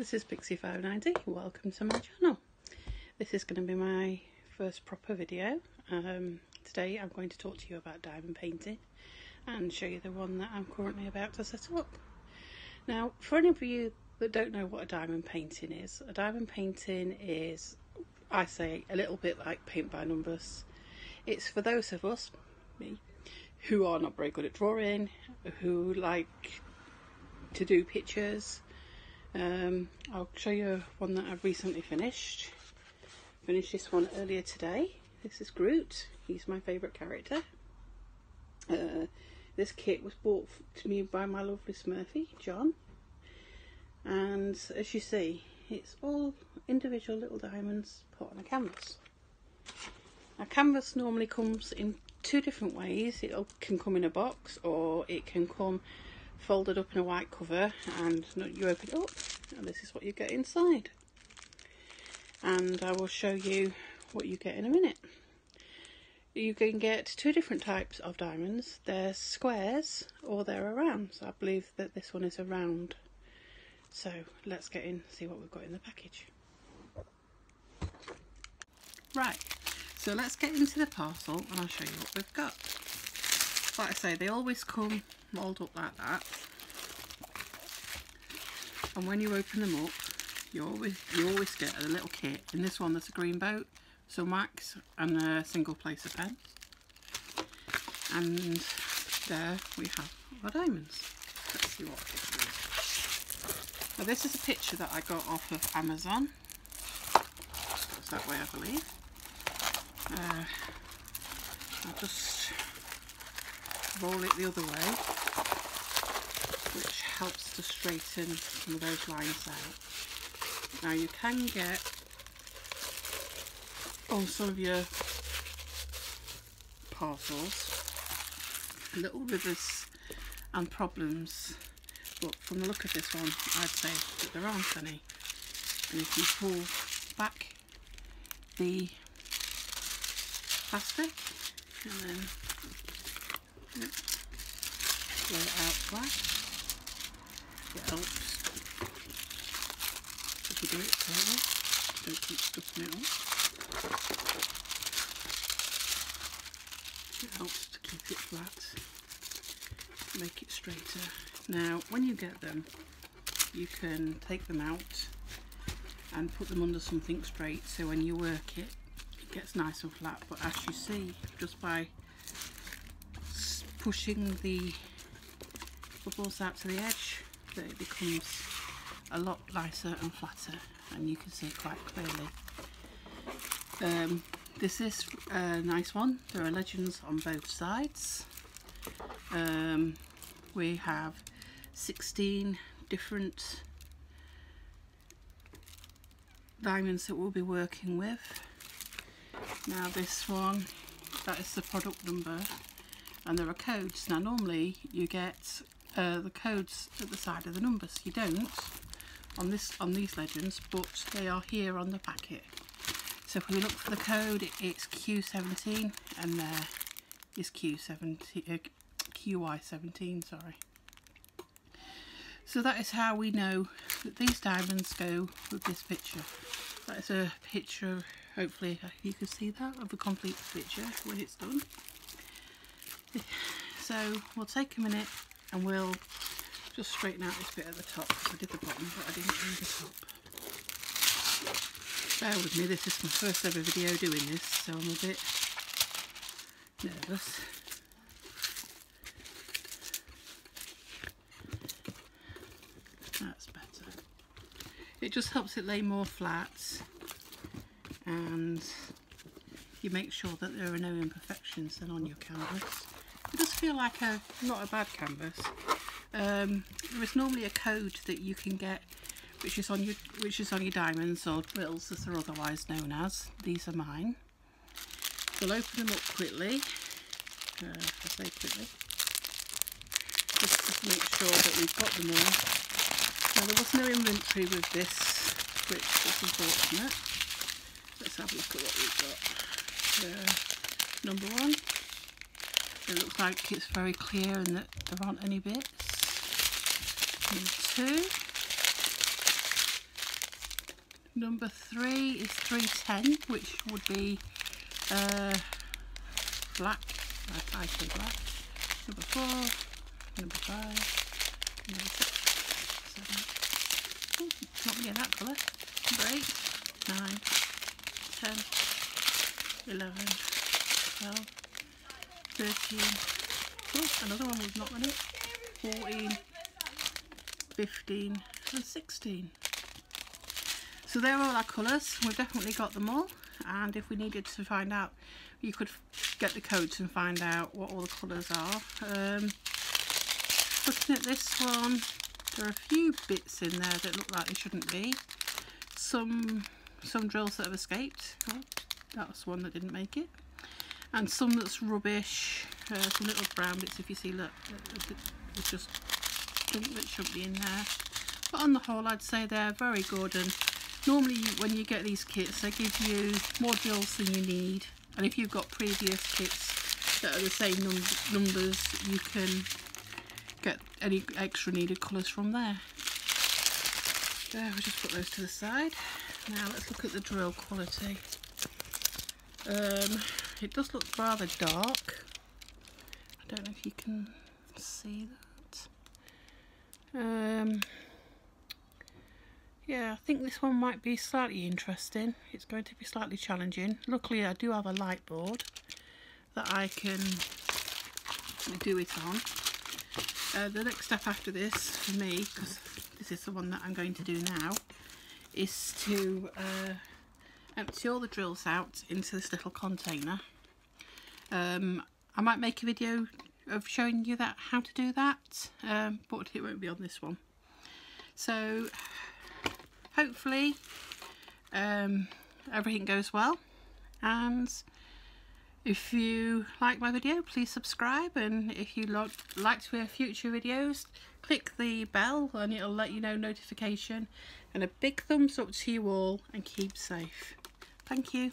this is Pixie590. Welcome to my channel. This is going to be my first proper video. Um, today I'm going to talk to you about diamond painting and show you the one that I'm currently about to set up. Now, for any of you that don't know what a diamond painting is, a diamond painting is, I say, a little bit like paint by numbers. It's for those of us, me, who are not very good at drawing, who like to do pictures. Um, I'll show you one that I've recently finished. Finished this one earlier today. This is Groot. He's my favourite character. Uh, this kit was bought to me by my lovely Smurfy, John. And as you see, it's all individual little diamonds put on a canvas. A canvas normally comes in two different ways. It can come in a box or it can come folded up in a white cover and you open it up and this is what you get inside. And I will show you what you get in a minute. You can get two different types of diamonds. They're squares or they're round. So I believe that this one is a round. So let's get in see what we've got in the package. Right, so let's get into the parcel and I'll show you what we've got. Like I say, they always come rolled up like that. And when you open them up, you always you always get a little kit. In this one, there's a green boat, some wax, and a single place of pen. And there we have our diamonds. Let's see what. Now this is a picture that I got off of Amazon. It's that way, I believe. Uh, I'll just roll it the other way which helps to straighten some of those lines out. Now you can get on some of your parcels little rivers and problems but from the look of this one I'd say that there aren't any and if you pull back the plastic and then blow it out flat it helps if you do it slowly, don't keep stuffing it up. It helps to keep it flat, make it straighter. Now when you get them you can take them out and put them under something straight so when you work it it gets nice and flat but as you see just by pushing the bubbles out to the edge that it becomes a lot lighter and flatter and you can see it quite clearly. Um, this is a nice one, there are legends on both sides. Um, we have 16 different diamonds that we'll be working with. Now this one, that is the product number and there are codes. Now normally you get uh, the codes at the side of the numbers. You don't on this on these legends, but they are here on the packet. So if we look for the code, it's Q17 and there is Q17, uh, QY17, sorry. So that is how we know that these diamonds go with this picture. That is a picture, hopefully you can see that, of a complete picture when it's done. So we'll take a minute and we'll just straighten out this bit at the top I did the bottom but I didn't do the top. Bear with me, this is my first ever video doing this so I'm a bit nervous. That's better. It just helps it lay more flat and you make sure that there are no imperfections then on your canvas. It does feel like a not a bad canvas. Um, there is normally a code that you can get which is on your which is on your diamonds or bills as they're otherwise known as. These are mine. We'll open them up quickly. Uh, I say quickly. Just to make sure that we've got them all. Now there was no inventory with this, which is unfortunate. Let's have a look at what we've got. Uh, number one. It looks like it's very clear and that there aren't any bits. And two. Number three is 310, which would be uh, black. I, I say black. Number four, number five, number six, seven. Ooh, not really that colour. Number eight, nine, ten, eleven, twelve, thirteen. Oh, another one was not on it. 14, 15 and 16. So there are all our colours. We've definitely got them all. And if we needed to find out, you could get the codes and find out what all the colours are. Um, looking at this one, there are a few bits in there that look like they shouldn't be. Some some drills that have escaped. Oh, that was one that didn't make it. And some that's rubbish. Uh, some little brown bits if you see, look, it's just that shouldn't be in there. But on the whole, I'd say they're very good and normally when you get these kits they give you more drills than you need and if you've got previous kits that are the same num numbers you can get any extra needed colours from there. There, we'll just put those to the side. Now let's look at the drill quality. Um, it does look rather dark. I don't know if you can see that. Um, yeah, I think this one might be slightly interesting. It's going to be slightly challenging. Luckily, I do have a light board that I can do it on. Uh, the next step after this, for me, because this is the one that I'm going to do now, is to uh, empty all the drills out into this little container. Um, I might make a video of showing you that how to do that, um, but it won't be on this one. So hopefully um, everything goes well and if you like my video please subscribe and if you like, like to hear future videos click the bell and it'll let you know notification and a big thumbs up to you all and keep safe thank you